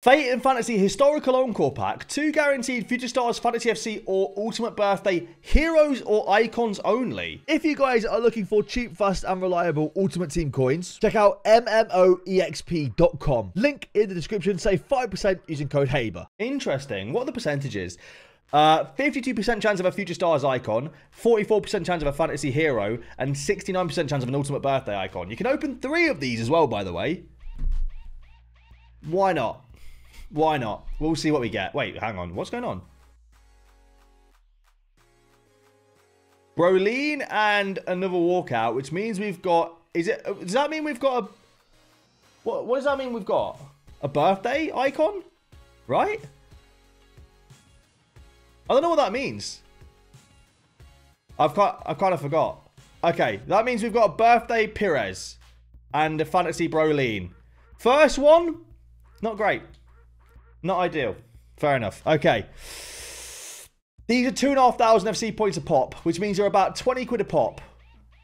Fate and Fantasy Historical Encore Pack. Two guaranteed Future Stars Fantasy FC or Ultimate Birthday Heroes or Icons only. If you guys are looking for cheap, fast and reliable Ultimate Team coins, check out MMOEXP.com. Link in the description. Save 5% using code HABER. Interesting. What are the percentages? Uh, 52% chance of a Future Stars icon, 44% chance of a fantasy hero, and 69% chance of an Ultimate Birthday icon. You can open three of these as well, by the way. Why not? Why not? We'll see what we get. Wait, hang on. What's going on? Brolin and another walkout, which means we've got. Is it? Does that mean we've got a? What? What does that mean? We've got a birthday icon, right? I don't know what that means. I've got. I kind of forgot. Okay, that means we've got a birthday Pires and a fantasy Brolin. First one, not great. Not ideal. Fair enough. Okay. These are 2,500 FC points a pop, which means they're about 20 quid a pop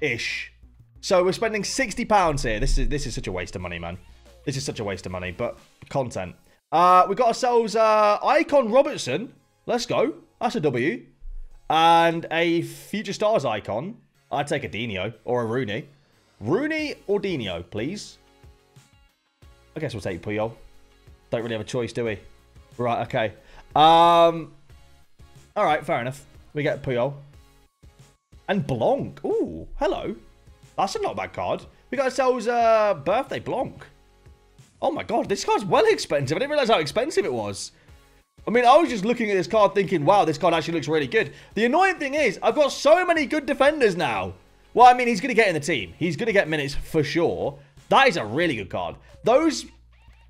ish. So we're spending 60 pounds here. This is this is such a waste of money, man. This is such a waste of money, but content. Uh, we got ourselves uh, Icon Robertson. Let's go. That's a W. And a Future Stars icon. I'd take a Dino or a Rooney. Rooney or Dino, please. I guess we'll take Puyol. Don't really have a choice, do we? Right, okay. Um, all right, fair enough. We get Puyol. And Blanc. Ooh, hello. That's a not bad card. We got ourselves a birthday Blanc. Oh my god, this card's well expensive. I didn't realize how expensive it was. I mean, I was just looking at this card thinking, wow, this card actually looks really good. The annoying thing is, I've got so many good defenders now. Well, I mean, he's going to get in the team. He's going to get minutes for sure. That is a really good card. Those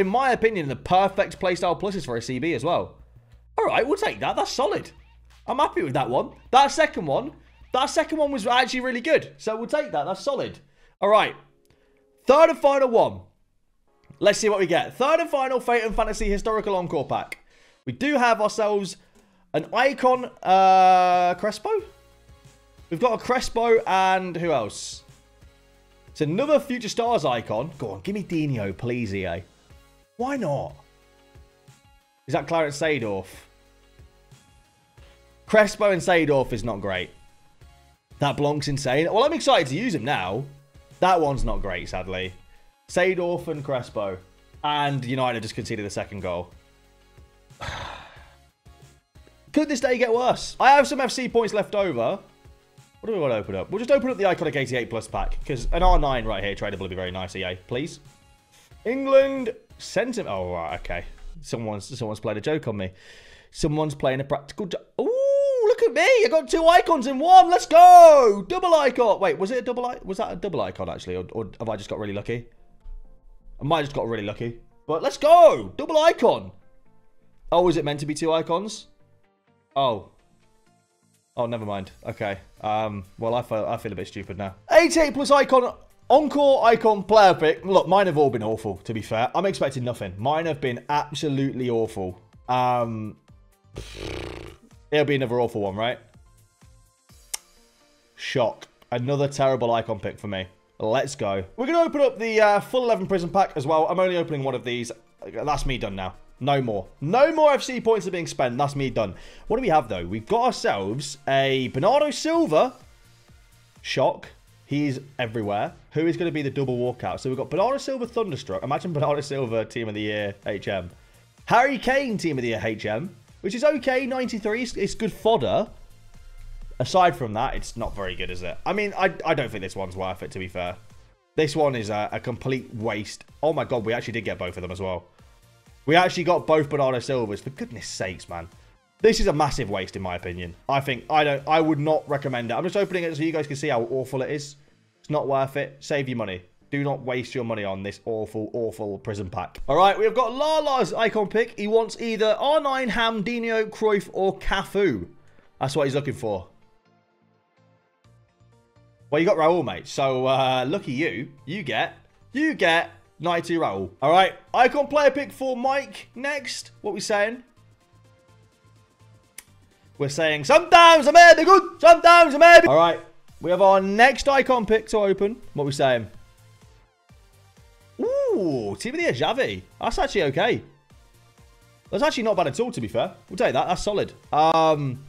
in my opinion, the perfect playstyle pluses for a CB as well. All right, we'll take that. That's solid. I'm happy with that one. That second one, that second one was actually really good. So we'll take that. That's solid. All right. Third and final one. Let's see what we get. Third and final Fate and Fantasy Historical Encore Pack. We do have ourselves an Icon uh, Crespo. We've got a Crespo and who else? It's another Future Stars icon. Go on, give me Dino, please, EA. Why not? Is that Clarence Seedorf? Crespo and Seedorf is not great. That Blanc's insane. Well, I'm excited to use him now. That one's not great, sadly. Seedorf and Crespo. And United just conceded the second goal. Could this day get worse? I have some FC points left over. What do we want to open up? We'll just open up the Iconic 88 Plus pack. Because an R9 right here, tradable would be very nice, EA. Please. England sent him. Oh, right, okay. Someone's someone's played a joke on me. Someone's playing a practical joke. Ooh, look at me! I got two icons in one. Let's go! Double icon. Wait, was it a double icon? Was that a double icon actually, or, or have I just got really lucky? I might have just got really lucky. But let's go! Double icon. Oh, is it meant to be two icons? Oh. Oh, never mind. Okay. Um. Well, I feel I feel a bit stupid now. 88 plus icon Encore icon player pick. Look, mine have all been awful, to be fair. I'm expecting nothing. Mine have been absolutely awful. Um, it'll be another awful one, right? Shock. Another terrible icon pick for me. Let's go. We're going to open up the uh, full 11 prism pack as well. I'm only opening one of these. That's me done now. No more. No more FC points are being spent. That's me done. What do we have, though? We've got ourselves a Bernardo Silva. Shock. He's everywhere. Who is going to be the double walkout? So we've got Bernardo Silva Thunderstruck. Imagine Bernardo Silva Team of the Year HM. Harry Kane Team of the Year HM, which is okay. 93. It's good fodder. Aside from that, it's not very good, is it? I mean, I, I don't think this one's worth it, to be fair. This one is a, a complete waste. Oh my god, we actually did get both of them as well. We actually got both Bernardo Silvas, For goodness sakes, man. This is a massive waste in my opinion. I think I don't I would not recommend it. I'm just opening it so you guys can see how awful it is. It's not worth it. Save your money. Do not waste your money on this awful, awful prism pack. All right, we've got Lala's icon pick. He wants either R9, Ham, Dino, Cruyff, or Cafu. That's what he's looking for. Well, you got Raul, mate. So, uh, lucky you. You get, you get 92 Raul. All right, icon player pick for Mike next. What we saying? We're saying sometimes I may be good, sometimes I may be... All right, we have our next icon pick to open. What are we saying? Ooh, Team of the Year Xavi. That's actually okay. That's actually not bad at all, to be fair. We'll take that. That's solid. Um,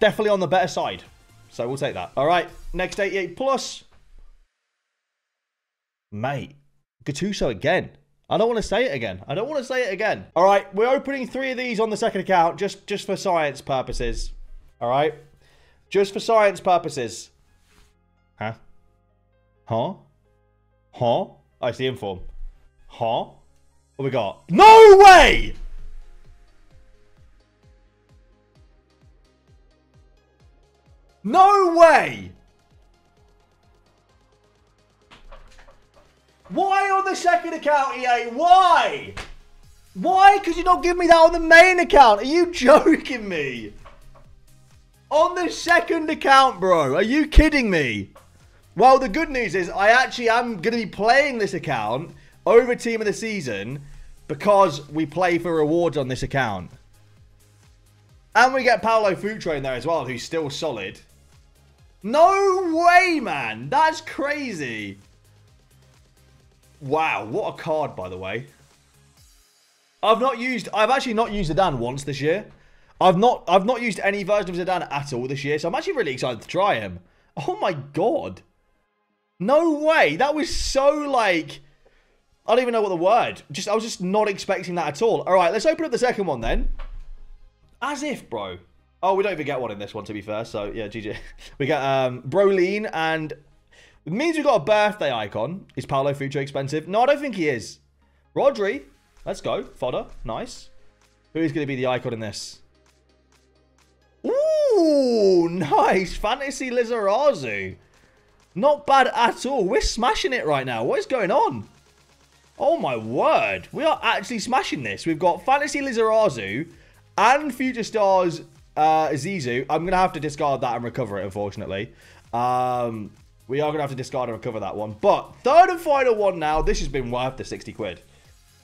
definitely on the better side. So we'll take that. All right. Next 88 plus. Mate. Gattuso again. I don't want to say it again. I don't want to say it again. All right. We're opening three of these on the second account just, just for science purposes. All right. Just for science purposes. Huh? Huh? Huh? I see inform. Huh? What we got? No way! No way! Why on the second account, EA? Why? Why could you not give me that on the main account? Are you joking me? On the second account, bro. Are you kidding me? Well, the good news is I actually am going to be playing this account over Team of the Season because we play for rewards on this account. And we get Paulo Futre in there as well, who's still solid. No way, man. That's crazy. Wow, what a card, by the way. I've not used, I've actually not used Zidane once this year. I've not, I've not used any version of Zidane at all this year, so I'm actually really excited to try him. Oh my god. No way. That was so, like, I don't even know what the word. Just, I was just not expecting that at all. All right, let's open up the second one then. As if, bro. Oh, we don't even get one in this one, to be fair. So, yeah, GG. We got um, Brolin, and it means we've got a birthday icon. Is Paulo Futre expensive? No, I don't think he is. Rodri. Let's go. Fodder. Nice. Who is going to be the icon in this? Ooh, nice. Fantasy Lizarazu. Not bad at all. We're smashing it right now. What is going on? Oh my word. We are actually smashing this. We've got Fantasy Lizarazu and Future Stars uh, Zizou. I'm going to have to discard that and recover it, unfortunately. Um, we are going to have to discard and recover that one. But third and final one now. This has been worth the 60 quid.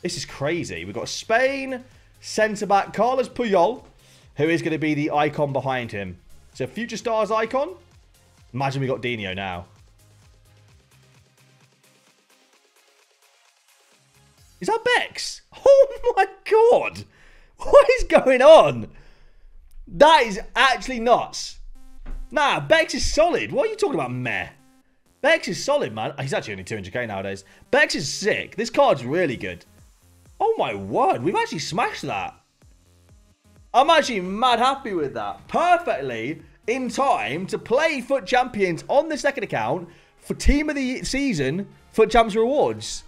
This is crazy. We've got Spain, centre-back Carlos Puyol, who is going to be the icon behind him. So Future Stars icon. Imagine we got Dino now. Is that Bex? Oh my god! What is going on? That is actually nuts. Nah, Bex is solid. What are you talking about, meh? Bex is solid, man. He's actually only 200k nowadays. Bex is sick. This card's really good. Oh my word, we've actually smashed that. I'm actually mad happy with that. Perfectly in time to play FUT Champions on the second account for Team of the Season FUT Champs Rewards.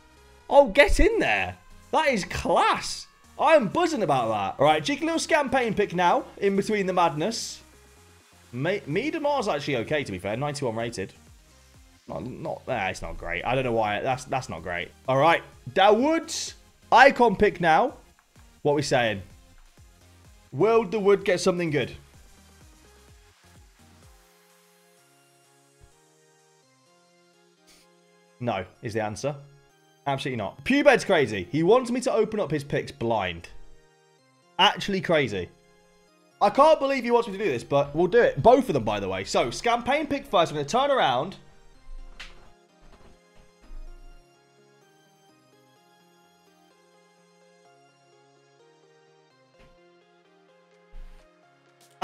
Oh, get in there. That is class. I am buzzing about that. All right, cheeky little campaign pick now in between the madness. Me, Mars actually okay, to be fair. 91 rated. Not, not, it's not great. I don't know why. That's that's not great. All right, Dawood. Icon pick now. What we saying? Will the wood get something good? No, is the answer. Absolutely not. Pubed's crazy. He wants me to open up his picks blind. Actually crazy. I can't believe he wants me to do this, but we'll do it. Both of them, by the way. So, campaign pick first. I'm going to turn around.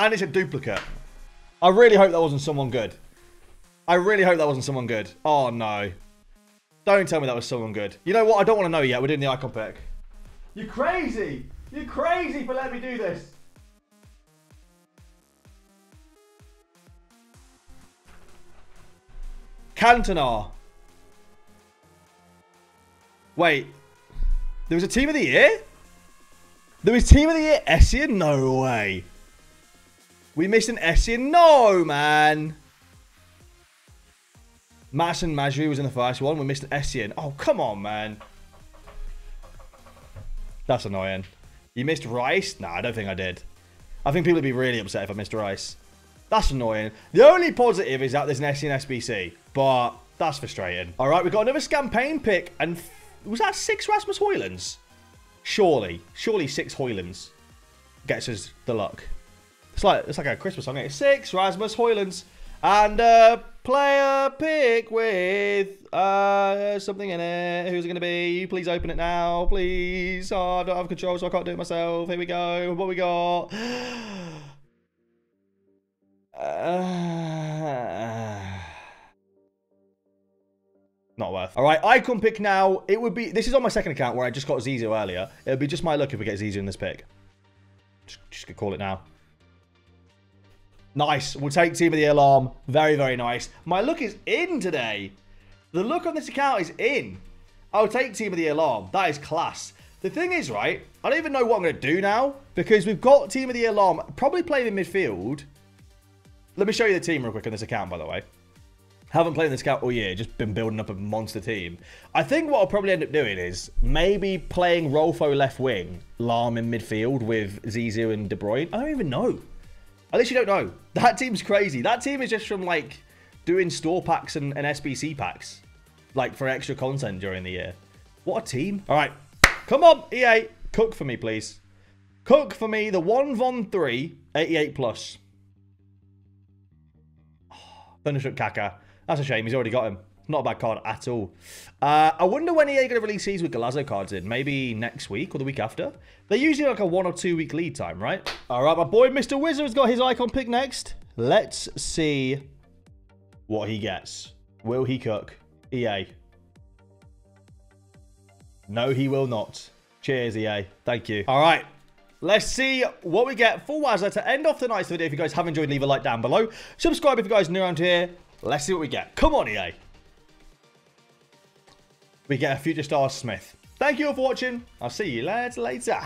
And it's a duplicate. I really hope that wasn't someone good. I really hope that wasn't someone good. Oh, no. Don't tell me that was someone good. You know what? I don't want to know yet. We're doing the icon pick. You're crazy. You're crazy for letting me do this. Cantona. Wait. There was a team of the year? There was team of the year Essien? No way. We missed an Essien? No, man. Madison Majri was in the first one. We missed an Essien. Oh, come on, man. That's annoying. You missed Rice? Nah, I don't think I did. I think people would be really upset if I missed Rice. That's annoying. The only positive is that there's an Essien SBC, but that's frustrating. All right, we've got another campaign pick, and was that six Rasmus Højlunds? Surely, surely six Højlunds gets us the luck. It's like it's like a Christmas song. It's six Rasmus Højlunds. And uh, player pick with uh, something in it. Who's it going to be? Please open it now, please. Oh, I don't have control, so I can't do it myself. Here we go. What we got? Not worth. All right, icon pick now. It would be. This is on my second account where I just got Zizou earlier. It would be just my luck if we get Zizou in this pick. Just, just call it now. Nice. We'll take Team of the Alarm. Very, very nice. My look is in today. The look on this account is in. I'll take Team of the Alarm. That is class. The thing is, right, I don't even know what I'm going to do now because we've got Team of the Alarm probably playing in midfield. Let me show you the team real quick on this account, by the way. Haven't played this account all year, just been building up a monster team. I think what I'll probably end up doing is maybe playing Rolfo left wing, Lahm in midfield with Zizou and De Bruyne. I don't even know. I literally don't know. That team's crazy. That team is just from like doing store packs and, and SBC packs, like for extra content during the year. What a team. All right. Come on, EA. Cook for me, please. Cook for me the 1 Von 3 88 plus. Thunderstruck Kaka. That's a shame. He's already got him. Not a bad card at all. Uh, I wonder when EA are going to release these with Golazo cards in. Maybe next week or the week after. They're usually like a one or two week lead time, right? All right, my boy Mr. Wizard has got his icon pick next. Let's see what he gets. Will he cook? EA. No, he will not. Cheers, EA. Thank you. All right. Let's see what we get for Wazza to end off tonight's video. If you guys have enjoyed, leave a like down below. Subscribe if you guys are new around here. Let's see what we get. Come on, EA. We get a Future Star Smith. Thank you all for watching. I'll see you lads later.